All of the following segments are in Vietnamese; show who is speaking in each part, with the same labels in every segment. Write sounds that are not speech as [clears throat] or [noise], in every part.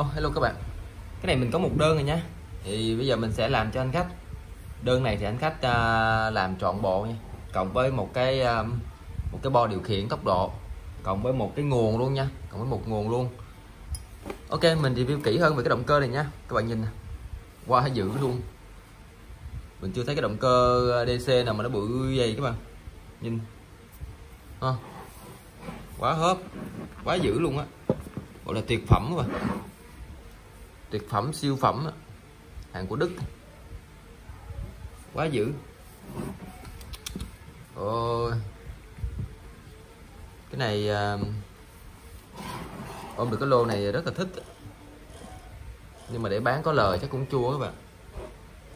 Speaker 1: Oh, hello các bạn. Cái này mình có một đơn rồi nhá. Thì bây giờ mình sẽ làm cho anh khách. Đơn này thì anh khách uh, làm trọn bộ nha. Cộng với một cái uh, Một cái bo điều khiển tốc độ. Cộng với một cái nguồn luôn nha. Cộng với một nguồn luôn. Ok mình review kỹ hơn về cái động cơ này nha. Các bạn nhìn nè. Qua dữ luôn. Mình chưa thấy cái động cơ DC nào mà nó bự vậy các bạn. Nhìn. À. Quá hớp. Quá dữ luôn á. Gọi là tuyệt phẩm các bạn tuyệt phẩm siêu phẩm hàng của Đức. Quá dữ. Ôi. Cái này à, ôm được cái lô này rất là thích nhưng mà để bán có lời chắc cũng chua các bạn.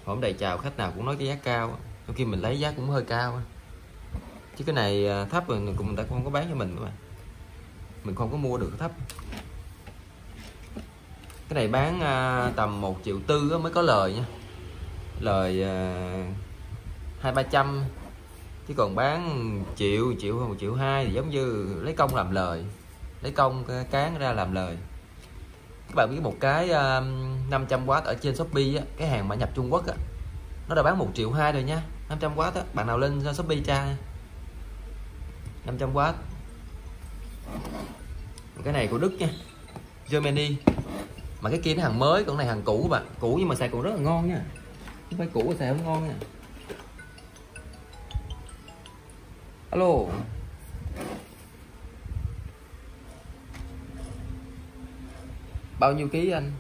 Speaker 1: Hôm đầy chào khách nào cũng nói cái giá cao trong khi mình lấy giá cũng hơi cao chứ cái này à, thấp rồi cũng người ta không có bán cho mình các bạn. Mình không có mua được thấp cái này bán à, tầm 1 triệu tư mới có lời nha. Lời à, hai ba trăm. Chứ còn bán triệu triệu một triệu hai thì giống như lấy công làm lời. Lấy công à, cán ra làm lời. Các bạn biết một cái à, uh, 500W ở trên Shopee á, cái hàng mà nhập Trung Quốc á, nó đã bán một triệu hai rồi nha. 500W á, bạn nào lên Shopee tra 500W cái này của Đức nha. Germany mà cái kia nó hàng mới, còn này hàng cũ bạn cũ nhưng mà xài còn rất là ngon nha. Không phải cũ mà xài không ngon nha. Alo. Bao nhiêu ký anh?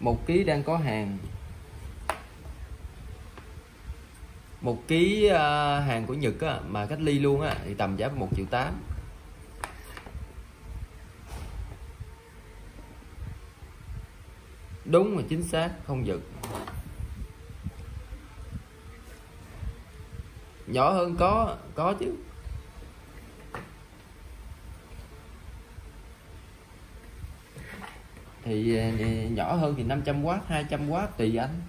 Speaker 1: Một ký đang có hàng. Một ký ờ, hàng của Nhật á, mà cách ly luôn á thì tầm giá 1 triệu 8 đúng và chính xác không giật. Nhỏ hơn có có chứ. Thì ờ, nhỏ hơn thì 500W 200W tùy anh.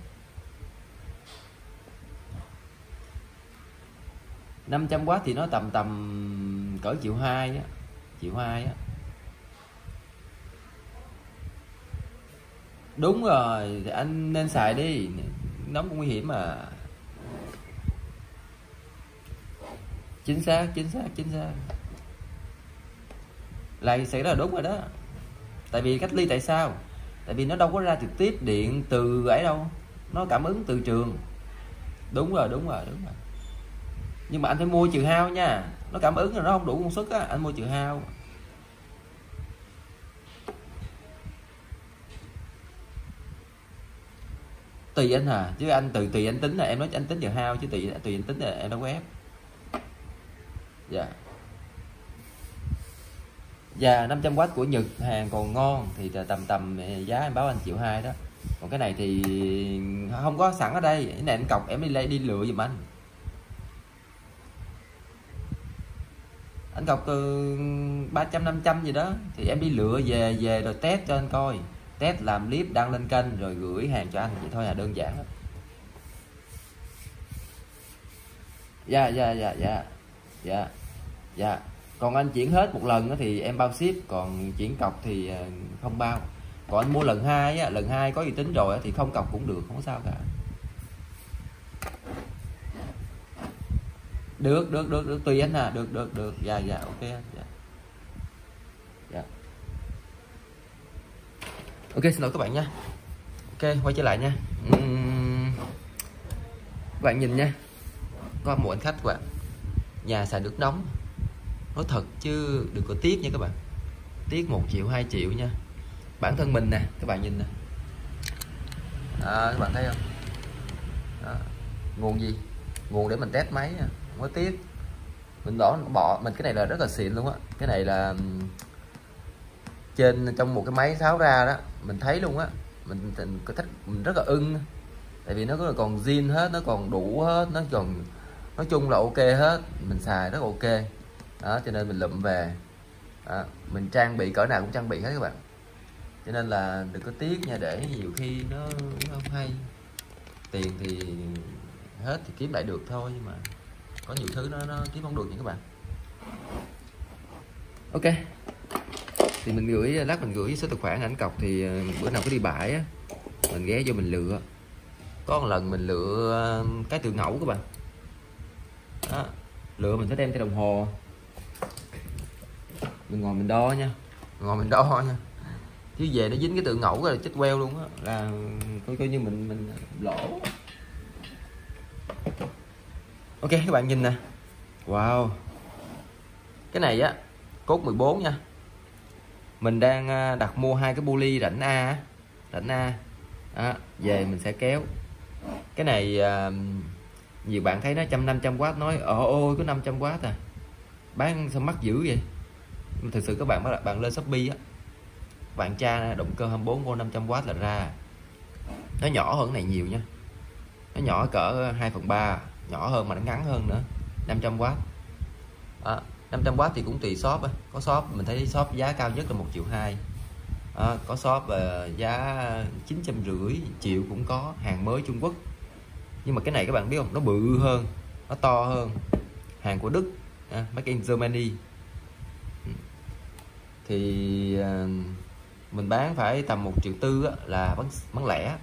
Speaker 1: 500W thì nó tầm tầm cỡ triệu hai á, triệu hai á. Đúng rồi, thì anh nên xài đi nóng cũng nguy hiểm mà. Chính xác chính xác chính xác. Lại xảy ra là đúng rồi đó. Tại vì cách ly tại sao? Tại vì nó đâu có ra trực tiếp điện từ ấy đâu. Nó cảm ứng từ trường. Đúng rồi đúng rồi đúng rồi nhưng mà anh phải mua trừ hao nha. Nó cảm ứng là nó không đủ công suất á, anh mua trừ hao. Tùy anh à chứ anh từ tùy anh tính là em nói anh tính trừ hao, chứ tùy tùy anh tính là em đâu có ép. Dạ. Và 500W của Nhật hàng còn ngon thì tầm tầm giá em báo anh triệu hai đó. Còn cái này thì không có sẵn ở đây. Cái này anh cọc em đi lấy, đi lựa giùm anh. Anh cọc từ 300 500 gì đó. Thì em đi lựa về về rồi test cho anh coi. Test làm clip đăng lên kênh rồi gửi hàng cho anh. Vậy thôi là đơn giản lắm. Dạ dạ dạ dạ. Dạ dạ. Còn anh chuyển hết một lần thì em bao ship. Còn chuyển cọc thì ờ, không bao. Còn anh mua lần hai lần hai có gì tính rồi thì không cọc cũng được, không sao cả. Được được được được. Tùy anh à. Được được được. Dạ dạ ok anh dạ. Dạ. Ok xin lỗi các bạn nha. Ok quay trở lại nha. Uhm, các bạn nhìn nha. Có một anh khách các bạn. Nhà xài nước nóng. Nói thật chứ đừng có tiếc nha các bạn. Tiếc một triệu 2 triệu nha. Bản thân mình nè các bạn nhìn nè. À, các bạn thấy không? À, nguồn gì? Nguồn để mình test máy nha không có tiếc mình bỏ bỏ mình cái này là rất là xịn luôn á. Cái này là trên trong một cái máy tháo ra đó mình thấy luôn á. Mình, mình có thích mình rất là ưng. Tại vì nó còn zin hết nó còn đủ hết nó còn nói chung là ok hết. Mình xài rất ok. Đó cho nên mình lụm về. Đó, mình trang bị cỡ nào cũng trang bị hết các bạn. Cho nên là đừng có tiếc nha để nhiều khi nó, nó không hay. Tiền thì hết thì kiếm lại được thôi nhưng mà có nhiều thứ nó, nó kiếm không được nha các bạn. Ok. Thì mình gửi lát mình gửi số tài khoản ảnh cọc thì ờ, bữa nào có đi bãi á mình ghé vô mình lựa. Có một lần mình lựa ờ, cái tượng ngẫu các bạn. Đó. lựa mình phải đem theo đồng hồ. Mình ngồi mình đo nha. Ngồi mình đo nha. Chứ về nó dính cái tượng ngẫu rồi chết queo luôn á là coi coi như mình mình lỗ ok các bạn nhìn nè. Wow. Cái này á cốt 14 nha. Mình đang à, đặt mua hai cái buli rãnh A rãnh A. Đó, về mình sẽ kéo. Cái này à, nhiều bạn thấy nó trăm năm trăm w nói ồ ôi có 500 w à. Bán sao mắc dữ vậy? Thực sự các bạn bạn lên shopee á bạn tra động cơ 24 vô 500W là ra. Nó nhỏ hơn cái này nhiều nha. Nó nhỏ cỡ 2 phần 3 nhỏ hơn mà nó ngắn hơn nữa. 500W à, 500W thì cũng tùy shop á. có shop mình thấy shop giá cao nhất là một triệu hai. À, có shop uh, giá chín trăm rưỡi triệu cũng có hàng mới Trung Quốc. Nhưng mà cái này các bạn biết không? Nó bự hơn nó to hơn. Hàng của Đức à, make in Germany. Ừ. Thì uh, mình bán phải tầm một triệu tư á, là bán bán lẻ.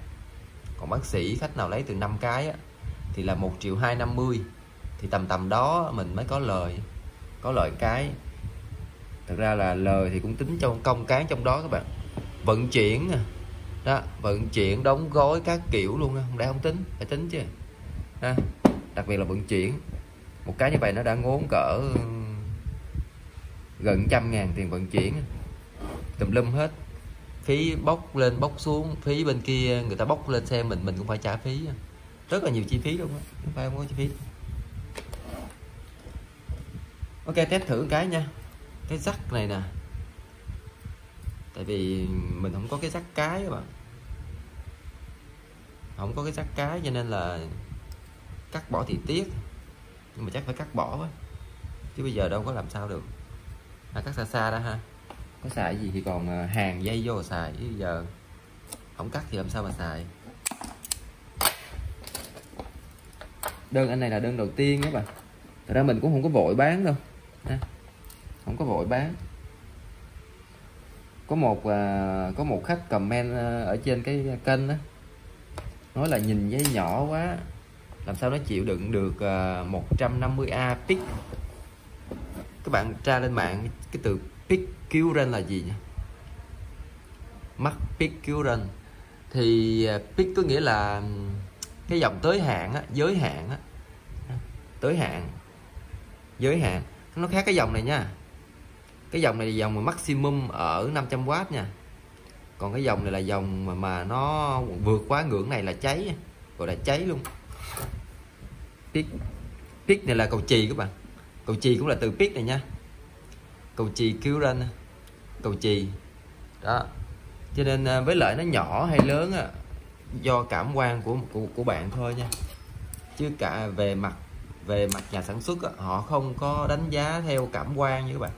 Speaker 1: Còn bác sĩ khách nào lấy từ 5 cái á, thì là một triệu hai năm mươi. Thì tầm tầm đó mình mới có lời, có lợi cái. Thật ra là lời thì cũng tính trong công cán trong đó các bạn. Vận chuyển à. đó, vận chuyển đóng gói các kiểu luôn không đây không tính? Phải tính chứ. Ha. Đặc biệt là vận chuyển. Một cái như vậy nó đã ngốn cỡ gần trăm ngàn tiền vận chuyển. Tùm lum hết. Phí bốc lên bốc xuống, phí bên kia người ta bốc lên xe mình mình cũng phải trả phí rất là nhiều chi phí luôn á không phải không có chi phí. Ok test thử cái nha. Cái rắc này nè. Tại vì mình không có cái rắc cái các bạn. Không có cái rắc cái cho nên là cắt bỏ thì tiếc. Nhưng mà chắc phải cắt bỏ quá. Chứ bây giờ đâu có làm sao được. À, cắt xa xa ra ha. Có xài gì thì còn à, hàng dây vô xài. Chứ giờ không cắt thì làm sao mà xài? Đơn anh này là đơn đầu tiên các bạn. Thật ra mình cũng không có vội bán đâu. Không có vội bán. Có một à, có một khách comment à, ở trên cái kênh đó. Nói là nhìn giấy nhỏ quá. Làm sao nó chịu đựng được à, 150A pic các bạn tra lên mạng cái từ pic Current là gì nhỉ? Mắc peak current thì à, pic có nghĩa là cái dòng tới hạn á, giới hạn á. Tới hạn. Giới hạn. Nó khác cái dòng này nha. Cái dòng này là dòng maximum ở 500W nha. Còn cái dòng này là dòng mà, mà nó vượt quá ngưỡng này là cháy, gọi là cháy luôn. tiết tiết này là cầu chì các bạn. Cầu chì cũng là từ tiết này nha. Cầu chì current cầu chì đó cho nên à, với lợi nó nhỏ hay lớn á do cảm quan của của, của bạn thôi nha. Chứ cả về mặt về mặt nhà sản xuất họ không có đánh giá theo cảm quan như các bạn.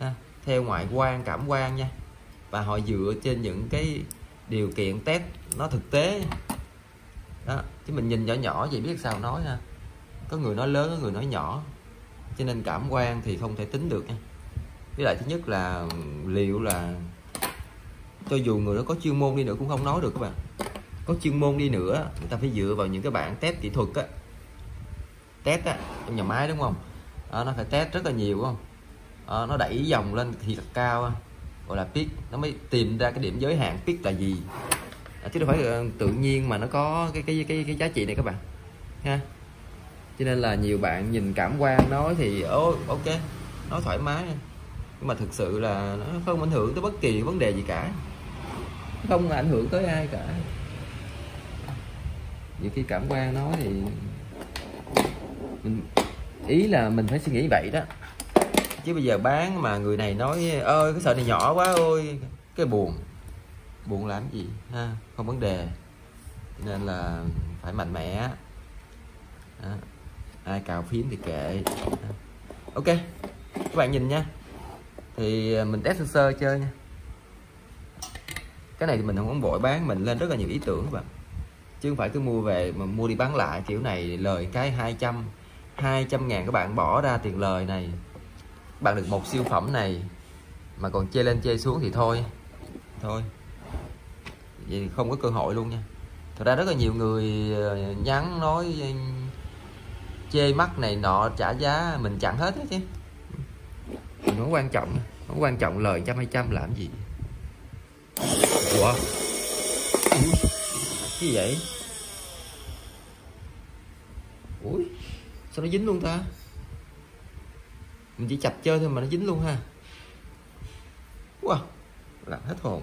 Speaker 1: Ha, theo ngoại quan cảm quan nha. Và họ dựa trên những cái điều kiện test nó thực tế. Đó chứ mình nhìn nhỏ nhỏ vậy biết sao nói ha. Có người nói lớn có người nói nhỏ. Cho nên cảm quan thì không thể tính được nha. Với lại thứ nhất là liệu là cho dù người đó có chuyên môn đi nữa cũng không nói được các bạn có chuyên môn đi nữa người ta phải dựa vào những cái bản test kỹ thuật á. Test á trong nhà máy đúng không? À, nó phải test rất là nhiều không? À, nó đẩy dòng lên thì cao á. gọi là pick nó mới tìm ra cái điểm giới hạn pick là gì? À, chứ đâu phải ờ, tự nhiên mà nó có cái cái cái cái giá trị này các bạn. Ha? Cho nên là nhiều bạn nhìn cảm quan nói thì ô ok nói thoải mái. Nhưng mà thực sự là nó không ảnh hưởng tới bất kỳ vấn đề gì cả. Không ảnh hưởng tới ai cả những cái cảm quan nói thì mình, ý là mình phải suy nghĩ vậy đó. Chứ bây giờ bán mà người này nói ơi cái sợi này nhỏ quá ôi, cái buồn. Buồn làm gì? Ha, không vấn đề. Nên là phải mạnh mẽ. Đó. ai cào phím thì kệ. Ok, các bạn nhìn nha. Thì à, mình test sơ sơ chơi nha. Cái này thì mình không vội bán, mình lên rất là nhiều ý tưởng các bạn chứ không phải cứ mua về mà mua đi bán lại, kiểu này lời cái 200 200 ngàn các bạn bỏ ra tiền lời này. Bạn được một siêu phẩm này, mà còn chê lên chê xuống thì thôi. Thôi. Vậy thì không có cơ hội luôn nha. Thật ra rất là nhiều người ờ, nhắn nói ờ, chê mắt này nọ trả giá mình chặn hết đó chứ. Mình không quan trọng không quan trọng lời trăm hai trăm làm gì? Ủa? Cái gì vậy? Ui sao nó dính luôn ta? Mình chỉ chập chơi thôi mà nó dính luôn ha. Wow làm hết hồn.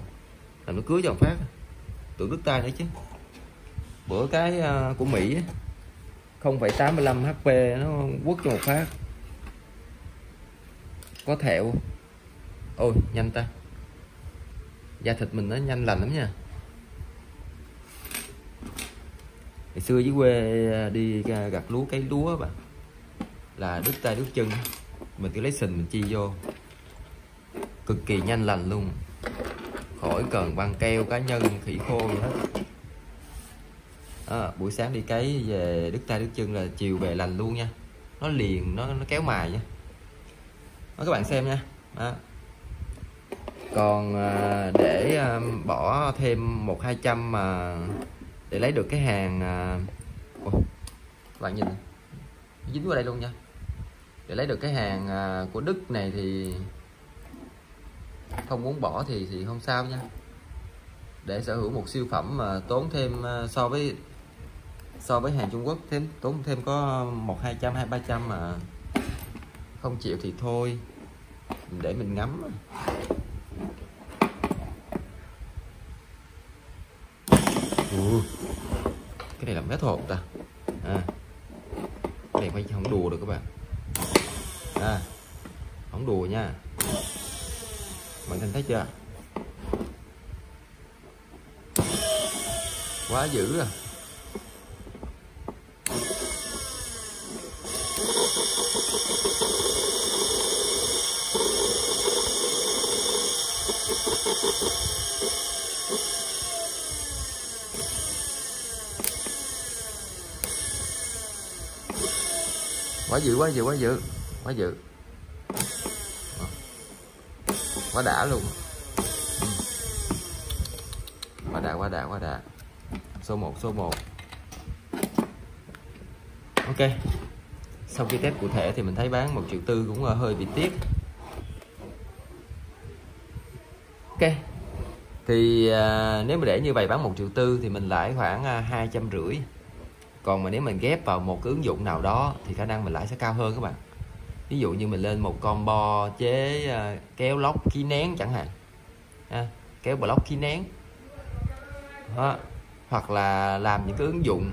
Speaker 1: Làm nó cưới cho phát. Tưởng đứt tay nữa chứ. Bữa cái à, của mỹ 0,85 hp nó quất cho một phát. Có thẹo. Ôi nhanh ta. Da thịt mình nó nhanh lành lắm nha. Ngày xưa dưới quê à, đi gặt lúa cái lúa mà là đứt tay đứt chân. Mình cứ lấy sình mình chi vô. Cực kỳ nhanh lành luôn. Khỏi cần băng keo cá nhân khỉ khô gì hết. À, buổi sáng đi cấy về đứt tay đứt chân là chiều về lành luôn nha. Nó liền nó nó kéo mài nha. Đó, các bạn xem nha. Đó. còn à, để à, bỏ thêm một hai trăm mà để lấy được cái hàng. À, ủa, bạn nhìn dính vào đây luôn nha để lấy được cái hàng à, của Đức này thì không muốn bỏ thì thì không sao nha để sở hữu một siêu phẩm mà tốn thêm à, so với so với hàng Trung Quốc thêm tốn thêm có một hai trăm hai ba trăm mà không chịu thì thôi để mình ngắm Ooh cái này là mét hộp ta. À, cái này phải không đùa được các bạn. À, không đùa nha. Bạn thanh thấy chưa? Quá dữ à. Quá dữ quá dữ quá dữ. Quá dữ. Ờ. Quá đã luôn. Ừ. Quá đã quá đã quá đã. Số 1 số 1 ok. Sau khi test cụ thể thì mình thấy bán một triệu tư cũng hơi bị tiếc. Ok. Thì à, nếu mà để như vậy bán một triệu tư thì mình lãi khoảng à, hai trăm rưỡi còn mà nếu mình ghép vào một cái ứng dụng nào đó thì khả năng mình lãi sẽ cao hơn các bạn. Ví dụ như mình lên một combo chế uh, kéo lóc khí nén chẳng hạn. À, kéo block khí nén. Đó. hoặc là làm những cái ứng dụng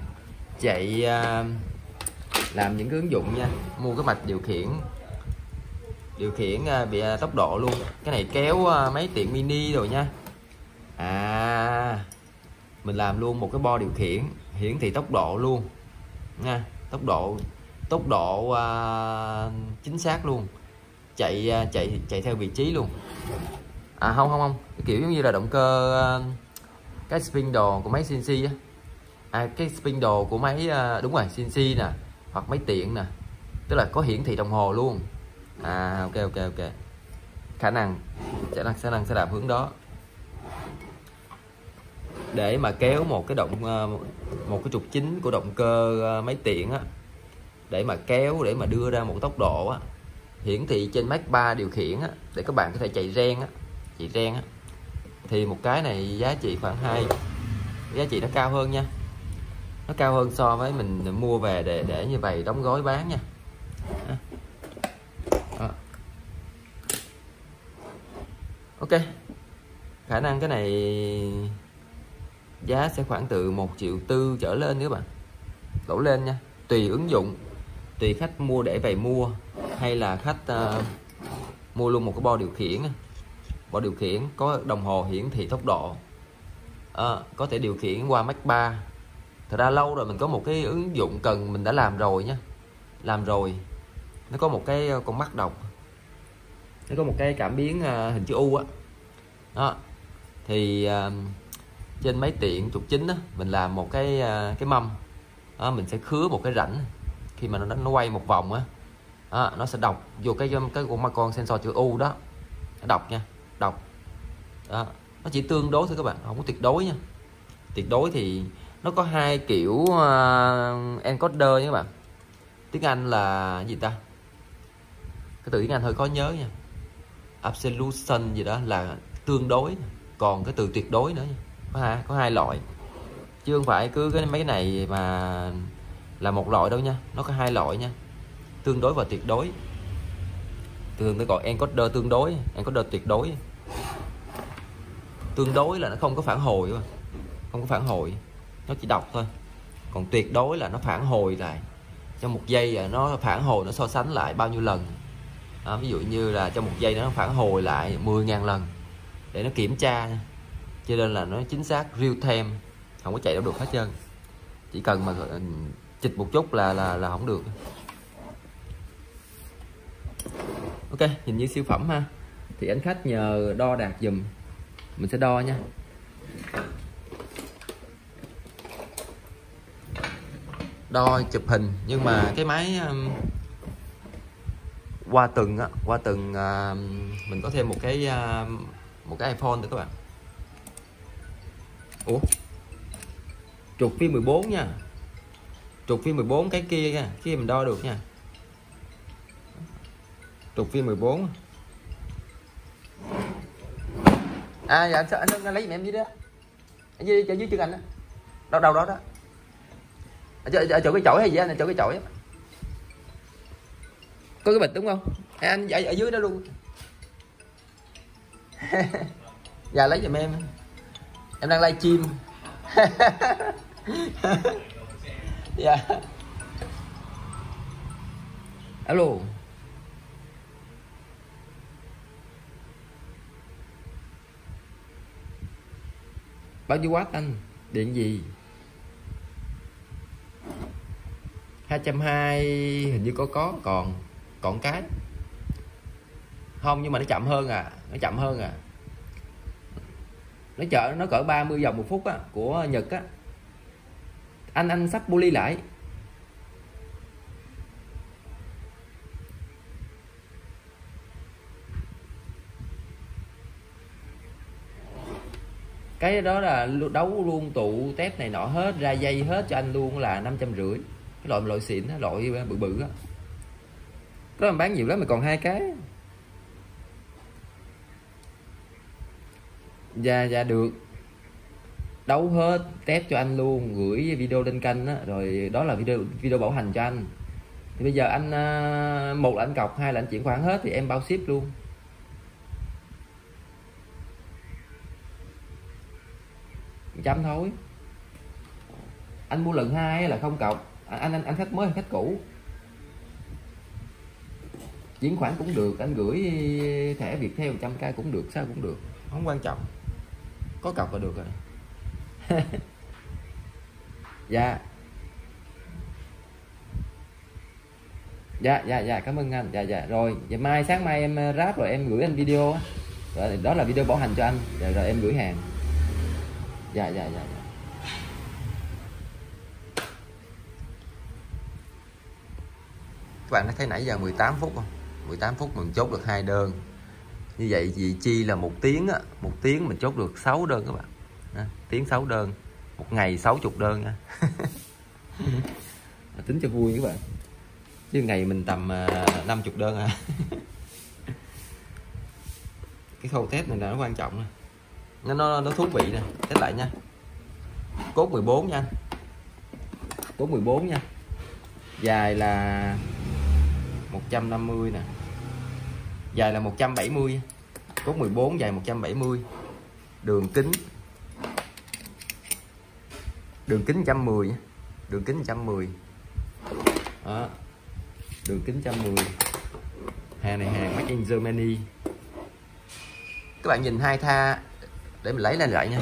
Speaker 1: chạy uh, làm những cái ứng dụng nha mua cái mạch điều khiển. Điều khiển uh, bị uh, tốc độ luôn. Cái này kéo uh, máy tiện mini rồi nha. À mình làm luôn một cái bo điều khiển hiển thị tốc độ luôn nha. Tốc độ tốc độ uh, chính xác luôn. Chạy uh, chạy chạy theo vị trí luôn. À không không không. Kiểu giống như là động cơ uh, cái spin đồ của máy CNC á. À, cái spin đồ của máy uh, đúng rồi CNC nè hoặc máy tiện nè. Tức là có hiển thị đồng hồ luôn. À ok ok ok. Khả năng khả năng khả năng sẽ làm hướng đó để mà kéo một cái động ờ, một cái trục chính của động cơ ờ, máy tiện á, để mà kéo, để mà đưa ra một tốc độ á. Hiển thị trên Mac 3 điều khiển á, để các bạn có thể chạy ren á, chạy ren á. Thì một cái này giá trị khoảng 2 giá trị nó cao hơn nha. Nó cao hơn so với mình mua về để để như vậy đóng gói bán nha. Ok. Khả năng cái này giá sẽ khoảng từ 1 triệu tư trở lên nữa bạn. Đổ lên nha. Tùy ứng dụng tùy khách mua để về mua hay là khách uh, mua luôn một cái bo điều khiển bo điều khiển có đồng hồ hiển thị tốc độ. À, có thể điều khiển qua Mac 3 thật ra lâu rồi mình có một cái ứng dụng cần mình đã làm rồi nhé làm rồi. Nó có một cái ờ, con mắt đọc. Nó có một cái cảm biến uh, hình chữ U á. Đó. thì uh, trên máy tiện trục chính đó, mình làm một cái à, cái mâm. Đó, mình sẽ khứa một cái rãnh. Khi mà nó nó quay một vòng á đó, nó sẽ đọc vô cái cái của con sensor chữ U đó. Nó đọc nha đọc. Đó. nó chỉ tương đối thôi các bạn không có tuyệt đối nha. Tuyệt đối thì nó có hai kiểu uh, encoder nha các bạn. Tiếng Anh là gì ta? Cái từ tiếng Anh hơi khó nhớ nha. Absolution gì đó là tương đối còn cái từ tuyệt đối nữa nha có hai có hai loại. Chứ không phải cứ cái mấy cái này mà là một loại đâu nha. Nó có hai loại nha. Tương đối và tuyệt đối. Thường tôi gọi encoder tương đối encoder tuyệt đối. Tương đối là nó không có phản hồi không có phản hồi. Nó chỉ đọc thôi. Còn tuyệt đối là nó phản hồi lại. Trong một giây là nó phản hồi nó so sánh lại bao nhiêu lần. Đó, ví dụ như là trong một giây nó phản hồi lại 10.000 lần. Để nó kiểm tra cho nên là nó chính xác real time không có chạy đâu được hết trơn. Chỉ cần mà ừ, chịch một chút là là là không được. Ok nhìn như siêu phẩm ha. Thì anh khách nhờ đo đạt dùm mình sẽ đo nha. Đo chụp hình nhưng mà cái máy um, qua từng á qua từng uh, mình có thêm một cái uh, một cái iPhone nữa các bạn ủa? Trục phi 14 nha. Trục phi 14 cái kia nha kia mình đo được nha. Trục phi 14 à dạ anh sợ anh, anh lấy giùm em dưới đó. Anh dưới, dưới chân anh đó. Đâu đâu đó đó. Ở chỗ, ở chỗ cái chổi hay gì anh? Ở chỗ cái chổi có cái bịch đúng không? À, anh ở, ở dưới đó luôn? [laughs] Dạ lấy giùm em em đang live stream. [laughs] Dạ. Alo. Bao nhiêu watt anh điện gì? 220 hình như có có còn còn cái. Không nhưng mà nó chậm hơn à nó chậm hơn à nó chở, nó cỡ 30 vòng một phút á, của Nhật á. Anh anh sắp poly lại. Cái đó là đấu luôn tụ tép này nọ hết, ra dây hết cho anh luôn là năm trăm rưỡi. Cái loại loại xịn loại bự bự á. Đó mà bán nhiều lắm mà còn hai cái. Dạ dạ được. Đấu hết, test cho anh luôn, gửi video lên kênh á. Rồi đó là video video bảo hành cho anh. Thì bây giờ anh à, một là anh cọc, hai là anh chuyển khoản hết thì em bao ship luôn. Trăm thôi. Anh mua lần hai là không cọc. À, anh anh anh khách mới hay khách cũ. Chuyển khoản cũng được, anh gửi thẻ việt theo trăm k cũng được, sao cũng được. Không quan trọng có cọc là được rồi. [laughs] Dạ. Dạ dạ dạ cảm ơn anh. Dạ dạ. Rồi vậy mai sáng mai em ờ, ráp rồi em gửi anh video rồi đó là video bảo hành cho anh. Rồi, rồi em gửi hàng. Dạ dạ dạ, dạ. các bạn đã thấy nãy giờ 18 phút không? 18 phút mình chốt được hai đơn như vậy gì chi là một tiếng á một tiếng mình chốt được 6 đơn các bạn. À, tiếng 6 đơn một ngày 60 đơn nha. [laughs] Tính cho vui các bạn. Chứ ngày mình tầm à, uh, 50 đơn à. [laughs] Cái khâu test này là nó quan trọng nè. Nó nó, nó thú vị nè. Test lại nha. Cốt 14 nha cốt 14 nha. Dài là 150 nè dài là 170 cốt 14 dài 170 đường kính. Đường kính 110 đường kính 110 đó. đường kính 110 hàng này hàng made in Germany. Các bạn nhìn hai tha để mình lấy lên lại nha.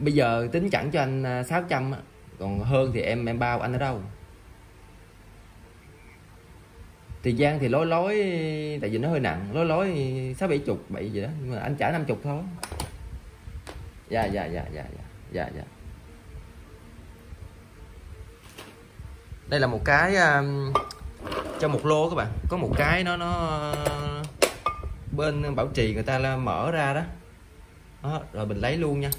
Speaker 1: bây giờ tính chẳng cho anh à, 600 còn hơn thì em em bao anh ở đâu? Thì Giang thì lối lối tại vì nó hơi nặng lối lối sáu bảy chục bảy gì đó nhưng mà anh trả năm chục thôi. Dạ dạ dạ dạ dạ dạ dạ. Đây là một cái à, um, trong một lô các bạn. Có một cái nó nó bên bảo trì người ta mở ra đó, đó rồi mình lấy luôn nha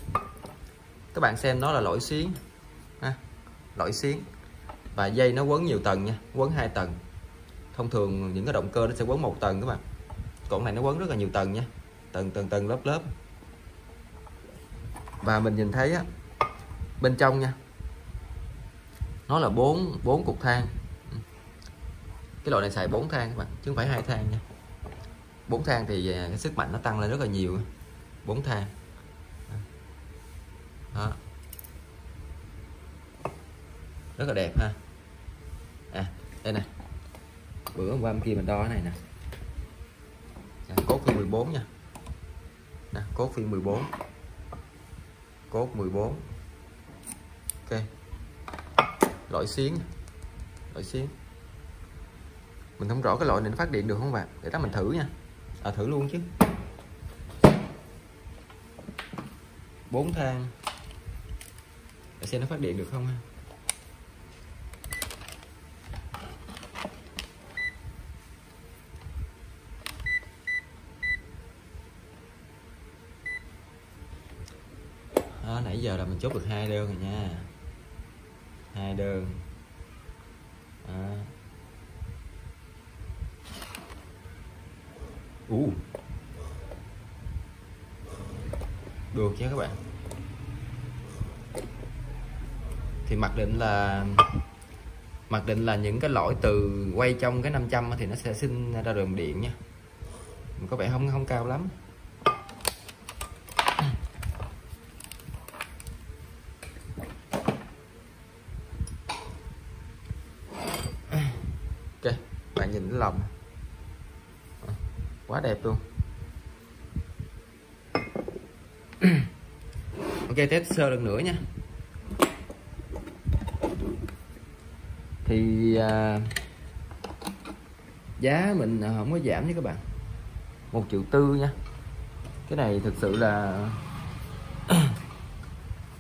Speaker 1: các bạn xem nó là lỗi xiến ha, lỗi xiến và dây nó quấn nhiều tầng nha, quấn hai tầng. Thông thường những cái động cơ nó sẽ quấn một tầng các bạn. Còn này nó quấn rất là nhiều tầng nha. Tầng tầng tầng, lớp lớp. Và mình nhìn thấy á, bên trong nha, nó là bốn bốn cục than cái loại này xài 4 thang các bạn, chứ không phải hai thang nha. 4 thang thì à, cái sức mạnh nó tăng lên rất là nhiều. 4 thang đó rất là đẹp ha. À đây nè. Bữa hôm qua kia mình đo cái này nè. À, cốt phiên 14 nha. Nè, cốt phiên 14 cốt 14 ok. Loại xiến loại xiến mình không rõ cái loại này nó phát điện được không bạn? Để đó mình thử nha. À thử luôn chứ. Bốn thang. Để xem nó phát điện được không ha. Đó, nãy giờ là mình chốt được hai đơn rồi nha. Hai đơn. U, uh. được chứ các bạn. Thì mặc định là mặc định là những cái lỗi từ quay trong cái 500 thì nó sẽ sinh ra đường điện nha. Có vẻ không không cao lắm. Ok bạn nhìn cái lòng quá đẹp luôn. [clears throat] Ok test sơ lần nữa nha. Thì à, giá mình không có giảm nha các bạn. Một triệu tư nha. Cái này thực sự là [clears throat]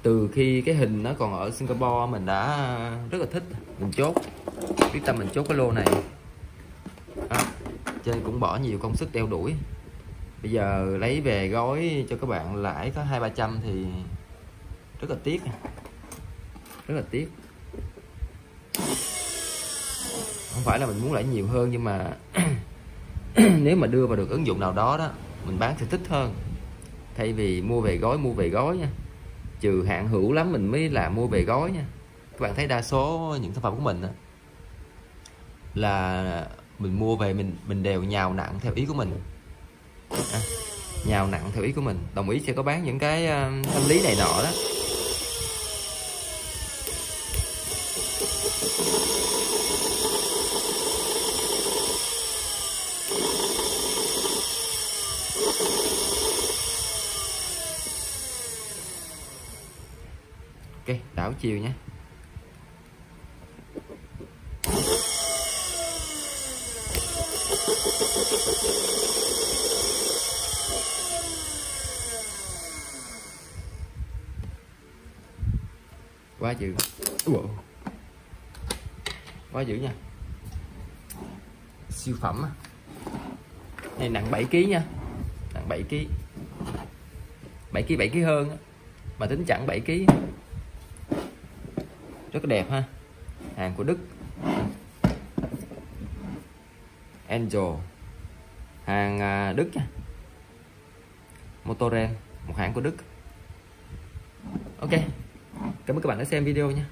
Speaker 1: từ khi cái hình nó còn ở Singapore mình đã rất là thích mình chốt quyết tâm mình chốt cái lô này. Đó. chơi cũng bỏ nhiều công sức đeo đuổi. Bây giờ lấy về gói cho các bạn lãi có hai ba trăm thì rất là tiếc. Rất là tiếc. Không phải là mình muốn lãi nhiều hơn nhưng mà [clears throat] nếu mà đưa vào được ứng dụng nào đó đó mình bán sẽ thích hơn. Thay vì mua về gói mua về gói nha. Trừ hạn hữu lắm mình mới là mua về gói nha. Các bạn thấy đa số những sản phẩm của mình đó, là mình mua về mình mình đều nhào nặng theo ý của mình. À, nhào nặng theo ý của mình. Đồng ý sẽ có bán những cái uh, tâm lý này nọ đó. Ok đảo chiều nhé quá dữ. Quá dữ nha. Siêu phẩm này, nặng 7 kg nha. Nặng 7 kg 7 kg 7 kg hơn mà tính chẳng 7 kg rất đẹp ha. Hàng của Đức. Angel. Hàng à, Đức nha. Motoren một hãng của Đức. Ok, cảm ơn các bạn đã xem video nha.